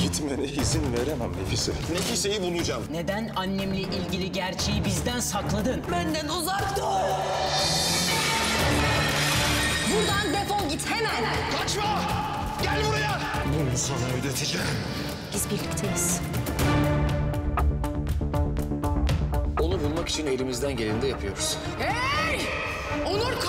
Gitmene izin veremem Nefise. Nefise'yi bulacağım. Neden annemle ilgili gerçeği bizden sakladın? Benden uzak dur. Buradan defol git hemen. Kaçma! Gel buraya! Bunu sana ödeteceğim. Biz birlikteyiz. Onu bulmak için elimizden geleni de yapıyoruz. Hey! Onur